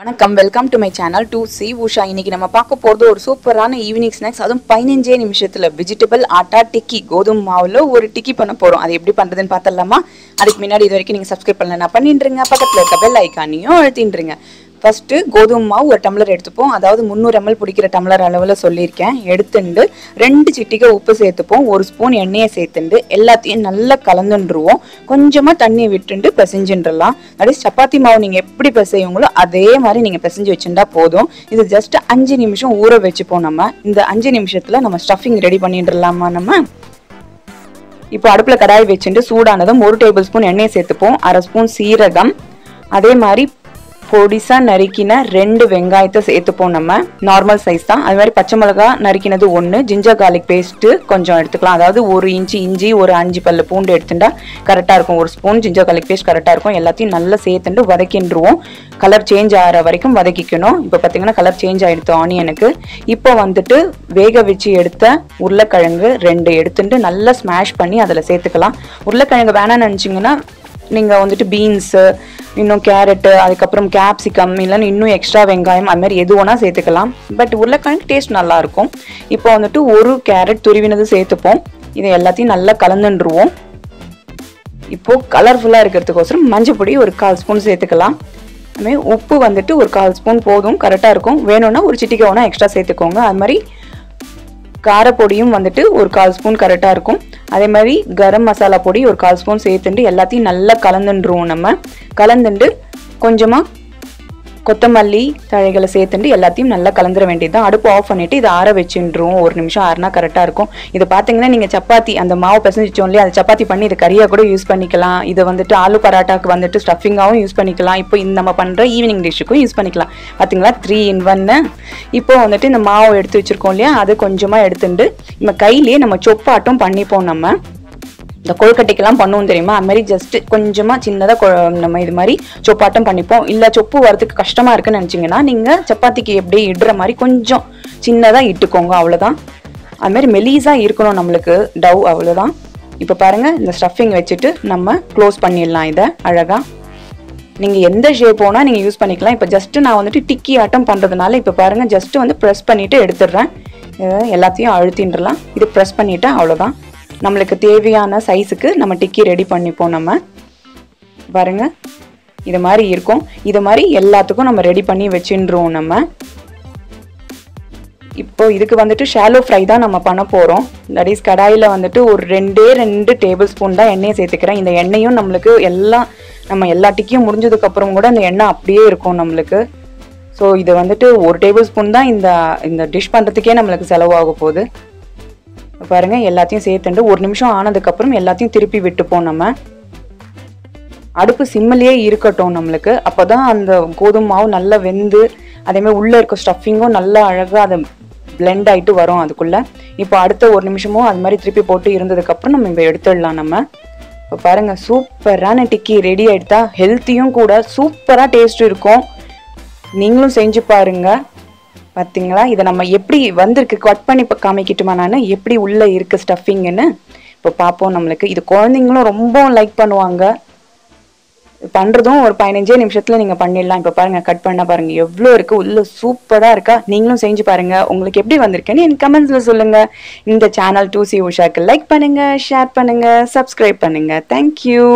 வணக்கம். Welcome to my channel two C Usha இன்னைக்கு நம்ம பார்க்க போகிறது ஒரு சூப்பரான ஈவினிங் ஸ்நாக்ஸ் அதுவும் பதினஞ்சே நிமிஷத்தில் வெஜிடபிள் ஆட்டா டிக்கி கோதுமை மாவில் ஒரு டிக்கி பண்ண போகிறோம் அது எப்படி பண்ணுறதுன்னு பார்த்துடலாமா? அதுக்கு முன்னாடி இது வரைக்கும் நீங்கள் சப்ஸ்கிரைப் பண்ணலன்னா பண்ணிட்டுருங்க பக்கத்தில் இருக்க பெல் ஐக்கானையும் அழுத்தின்றீங்க ஃபஸ்ட்டு கோதுமை மாவு ஒரு டம்ளர் எடுத்துப்போம். அதாவது முந்நூறு எம்எல் பிடிக்கிற டம்ளர் அளவில் சொல்லியிருக்கேன். எடுத்துண்டு ரெண்டு சிட்டிகை உப்பு சேர்த்துப்போம். ஒரு ஸ்பூன் எண்ணெயை சேர்த்துண்டு எல்லாத்தையும் நல்லா கலந்துருவோம் கொஞ்சமாக தண்ணி விட்டுண்டு பிசைஞ்சுன்றலாம். அப்படியே சப்பாத்தி மாவு நீங்கள் எப்படி பிசையுங்களோ அதே மாதிரி நீங்கள் பிசைஞ்சு வச்சுட்டா போதும். இது ஜஸ்ட் அஞ்சு நிமிஷம் ஊற வச்சுப்போம் நம்ம. இந்த அஞ்சு நிமிஷத்தில் நம்ம ஸ்டஃபிங் ரெடி பண்ணிட்டுலாமா நம்ம? இப்போ அடுப்பில் கடாய் வச்சுட்டு சூடானதும் ஒரு டேபிள் ஸ்பூன் எண்ணெயை சேர்த்துப்போம். அரை ஸ்பூன் சீரகம். அதே மாதிரி பொடிசா நறுக்கின ரெண்டு வெங்காயத்தை சேர்த்துப்போம் நம்ம. நார்மல் சைஸ் தான். அது மாதிரி பச்சை மிளகா நறுக்கினது ஒன்று ஜிஞ்சர் கார்லிக் பேஸ்ட்டு கொஞ்சம் எடுத்துக்கலாம். அதாவது ஒரு இன்ச்சு இஞ்சி ஒரு அஞ்சு பல்லு பூண்டு எடுத்துட்டா கரெக்டாக இருக்கும். ஒரு ஸ்பூன் ஜிஞ்சர் கார்லிக் பேஸ்ட் கரெக்டாக இருக்கும். எல்லாத்தையும் நல்லா சேர்த்துட்டு வதக்கின்றுவோம். கலர் சேஞ்ச் ஆகிற வரைக்கும் வதக்கிக்கணும். இப்போ பார்த்தீங்கன்னா கலர் சேஞ்ச் ஆகிடுத்து ஆனியனுக்கு இப்போ வந்துட்டு வேக வச்சு எடுத்த உருளைக்கிழங்கு ரெண்டு எடுத்துட்டு நல்லா ஸ்மாஷ் பண்ணி அதில் சேர்த்துக்கலாம். உருளைக்கிழங்கு வேணாம்னு நினச்சிங்கன்னா நீங்கள் வந்துட்டு பீன்ஸு இன்னும் கேரட்டு அதுக்கப்புறம் கேப்சிகம் இல்லைன்னு இன்னும் எக்ஸ்ட்ரா வெங்காயம் அது மாதிரி எது வேணால் சேர்த்துக்கலாம். பட் உருளைக்கிழங்கு டேஸ்ட் நல்லாயிருக்கும் இப்போ வந்துட்டு ஒரு கேரட் துருவினது சேர்த்துப்போம். இதை எல்லாத்தையும் நல்லா கலந்துருவோம் இப்போது கலர்ஃபுல்லாக இருக்கிறதுக்கோசரம் மஞ்சள் பொடி ஒரு கால் ஸ்பூன் சேர்த்துக்கலாம். அதுமாதிரி உப்பு வந்துட்டு ஒரு கால் ஸ்பூன் போதும் கரெக்டாக இருக்கும். வேணும்னா ஒரு சிட்டிக்கை வேணால் எக்ஸ்ட்ரா சேர்த்துக்கோங்க. அது மாதிரி காரப்பொடியும் வந்துட்டு ஒரு கால் ஸ்பூன் கரெக்டாக இருக்கும். அதே மாதிரி கரம் மசாலா பொடி ஒரு கால் ஸ்பூன் சேர்த்துட்டு எல்லாத்தையும் நல்லா கலந்துருவோம் நம்ம. கலந்துண்டு கொஞ்சமாக கொத்தமல்லி தழைகளை சேர்த்துட்டு எல்லாத்தையும் நல்லா கலந்துட வேண்டியது தான் அடுப்பு ஆஃப் பண்ணிட்டு இதை ஆற வச்சுருவோம் ஒரு நிமிஷம் ஆறுனா கரெக்டாக இருக்கும். இதை பார்த்தீங்கன்னா நீங்கள் சப்பாத்தி அந்த மாவு பிசைஞ்சிச்சோம் இல்லையா? அதை சப்பாத்தி பண்ணி இதை கறியாக கூட யூஸ் பண்ணிக்கலாம். இதை வந்துட்டு ஆலு பராட்டாக்கு வந்துட்டு ஸ்டஃபிங்காகவும் யூஸ் பண்ணிக்கலாம். இப்போ இந்த நம்ம பண்ணுற ஈவினிங் டிஷ்ஷுக்கும் யூஸ் பண்ணிக்கலாம். பார்த்தீங்களா த்ரீ இன் ஒன்னு இப்போ வந்துட்டு இந்த மாவு எடுத்து வச்சுருக்கோம் இல்லையா? அது கொஞ்சமாக எடுத்துட்டு நம்ம கையிலேயே நம்ம சொப்பாட்டும் பண்ணிப்போம் நம்ம. இந்த கொழுக்கட்டைக்கெல்லாம் பண்ணுவோம் தெரியுமா? அது மாதிரி ஜஸ்ட் கொஞ்சமாக சின்னதாக நம்ம இது மாதிரி சொப்பாட்டம் பண்ணிப்போம். இல்லை சொப்பு வரதுக்கு கஷ்டமாக இருக்குன்னு நினச்சிங்கன்னா நீங்கள் சப்பாத்திக்கு எப்படி இடுற மாதிரி கொஞ்சம் சின்னதாக இட்டுக்கோங்க அவ்வளோதான் அது மாதிரி மெலீஸாக இருக்கணும் நம்மளுக்கு. டவ் அவ்வளோதான் இப்போ பாருங்கள் இந்த ஸ்டஃபிங் வச்சுட்டு நம்ம க்ளோஸ் பண்ணிடலாம் இதை அழகாக நீங்கள் எந்த ஷேப் போனால் நீங்கள் யூஸ் பண்ணிக்கலாம். இப்போ ஜஸ்ட்டு நான் வந்துட்டு டிக்கி ஆட்டம் பண்ணுறதுனால இப்போ பாருங்கள் ஜஸ்ட்டு வந்து ப்ரெஸ் பண்ணிவிட்டு எடுத்துடுறேன். எல்லாத்தையும் அழுத்தின்றலாம் இது ப்ரெஸ் பண்ணிவிட்டேன் அவ்வளோதான் நம்மளுக்கு தேவையான சைஸுக்கு நம்ம டிக்கி ரெடி பண்ணிப்போம் நம்ம. பாருங்க. இது மாதிரி இருக்கும். இது மாதிரி எல்லாத்துக்கும் நம்ம ரெடி பண்ணி வச்சுன்றோம் நம்ம. இப்போ இதுக்கு வந்துட்டு ஷாலோ ஃப்ரை தான் நம்ம பண்ண போகிறோம் தட் இஸ் கடாயில் வந்துட்டு ஒரு ரெண்டே ரெண்டு டேபிள் ஸ்பூன் தான் எண்ணெயை சேர்த்துக்கிறேன். இந்த எண்ணெயும் நம்மளுக்கு எல்லாம் நம்ம எல்லா டிக்கியும் முடிஞ்சதுக்கப்புறம் கூட இந்த எண்ணெய் அப்படியே இருக்கும் நம்மளுக்கு. ஸோ இது வந்துட்டு ஒரு டேபிள் ஸ்பூன் தான் இந்த இந்த டிஷ் பண்ணுறதுக்கே நம்மளுக்கு செலவாக போகுது. பாருங்கள் எல்லாத்தையும் சேர்த்துண்டு ஒரு நிமிஷம் ஆனதுக்கப்புறம் எல்லாத்தையும் திருப்பி விட்டுப்போம் நம்ம. அடுப்பு சிம்மிலேயே இருக்கட்டும் நம்மளுக்கு. அப்போ தான் அந்த கோதுமை மாவு நல்லா வெந்து அதேமாதிரி உள்ளே இருக்க ஸ்டஃபிங்கும் நல்லா அழகாக அதை பிளெண்ட் ஆகிட்டு வரும் அதுக்குள்ளே. இப்போ அடுத்த ஒரு நிமிஷமும் அது மாதிரி திருப்பி போட்டு இருந்ததுக்கப்புறம் நம்ம இப்போ எடுத்துடலாம் நம்ம. இப்போ பாருங்கள் சூப்பரான டிக்கி ரெடி ஆகிட்டா ஹெல்த்தியும் கூட சூப்பராக டேஸ்ட் இருக்கும். நீங்களும் செஞ்சு பாருங்கள் பார்த்தீங்களா இதை நம்ம எப்படி வந்திருக்கு? கட் பண்ணி இப்போ காமிக்கட்டுமா நான்? எப்படி உள்ளே இருக்குது ஸ்டஃபிங்குன்னு இப்போ பார்ப்போம் நம்மளுக்கு. இது குழந்தைங்களும் ரொம்ப லைக் பண்ணுவாங்க. பண்ணுறதும் ஒரு பதினஞ்சே நிமிஷத்தில் நீங்கள் பண்ணிடலாம். இப்போ பாருங்கள் கட் பண்ண பாருங்கள் எவ்வளோ இருக்குது உள்ள சூப்பராக இருக்கா? நீங்களும் செஞ்சு பாருங்கள் உங்களுக்கு எப்படி வந்திருக்குன்னு என் கமெண்ட்ஸில் சொல்லுங்கள் இந்த சேனல் டூ சி உஷாக்கு லைக் பண்ணுங்கள் ஷேர் பண்ணுங்கள் சப்ஸ்கிரைப் பண்ணுங்கள் தேங்க்யூ